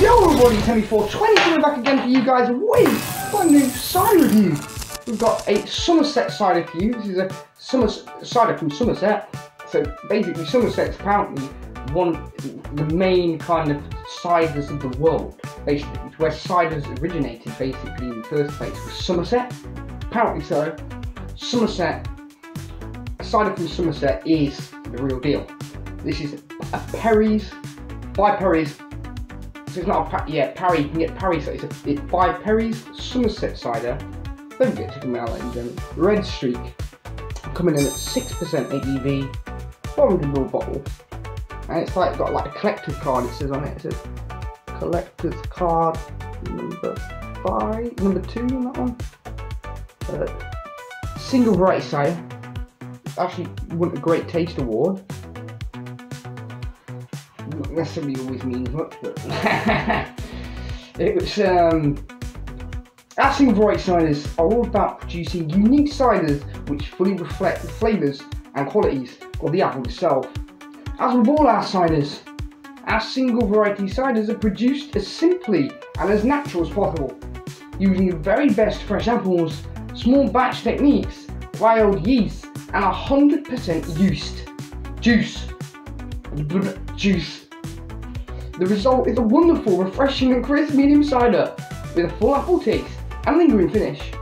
Yo everybody, Tony420 coming back again for you guys with a new cider review. We've got a Somerset cider for you. This is a Summer cider from Somerset. So basically Somerset's apparently one the main kind of ciders of the world. Basically, it's where ciders originated basically in the first place was Somerset. Apparently so. Somerset, cider from Somerset is the real deal. This is a Perry's, by Perry's it's not a yeah Parry. You can get Parry. So it's a it's by Perry's Somerset cider. Don't forget to come out, and gentlemen. Red Streak coming in at six percent ABV, 400 ml bottle, and it's like got like a collector's card. It says on it. It says collector's card number five, number two on that one. Uh, single variety cider. Actually won a great taste award necessarily always means much, but it was. Um, Asking Variety ciders are all about producing unique ciders which fully reflect the flavours and qualities of the apple itself. As with all our ciders, our single variety ciders are produced as simply and as natural as possible, using the very best fresh apples, small batch techniques, wild yeast, and 100% yeast juice. Juice the result is a wonderful, refreshing and crisp medium cider with a full apple taste and lingering finish.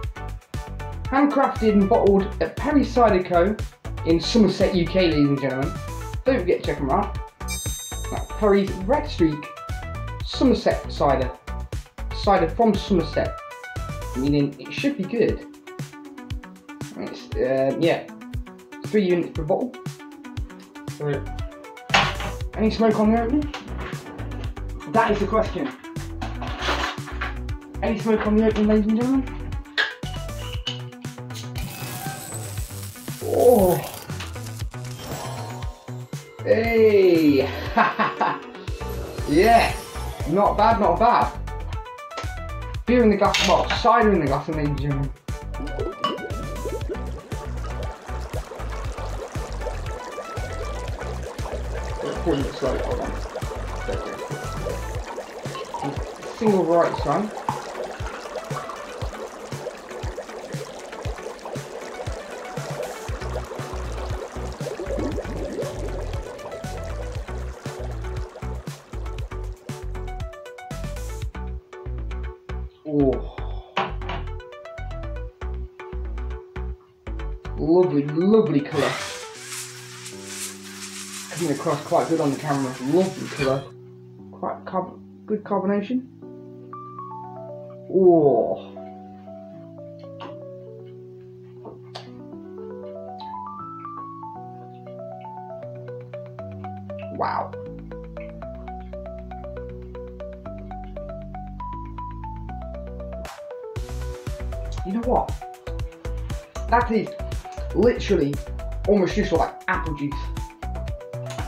Handcrafted and bottled at Perry Cider Co. in Somerset, UK, ladies and gentlemen. Don't forget to check them out. That's Perry's Red Streak Somerset cider. Cider from Somerset, meaning it should be good. It's, uh, yeah, three units per bottle. Any smoke on the opening? That is the question. Any smoke on the open, ladies and gentlemen? Oh. Hey. yeah. Not bad, not bad. Beer in the glass, well, cider in the glass, ladies and gentlemen. Slow, hold on single right son. Oh. Lovely, lovely colour. Coming across quite good on the camera. Lovely colour. Quite good carbonation. Oh. Wow. You know what? That is literally almost just like apple juice.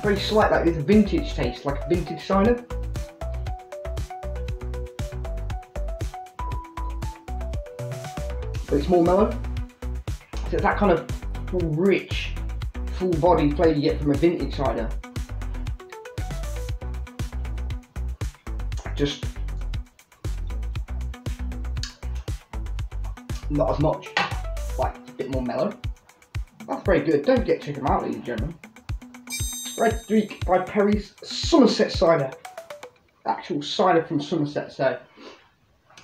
Very slight, like this vintage taste, like vintage cider. But it's more mellow. So it's that kind of full, rich, full body flavour you get from a vintage cider. Just not as much, like a bit more mellow. That's very good. Don't forget to check them out, ladies and gentlemen. Red Streak by Perry's Somerset Cider. Actual cider from Somerset, so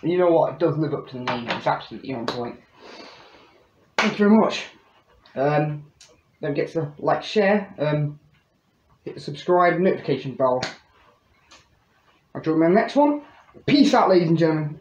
and you know what? It does live up to the name. It's absolutely on point. Thank you very much. Um, don't forget to like, share, um, hit the subscribe, notification bell. I'll join you in the next one. Peace out, ladies and gentlemen.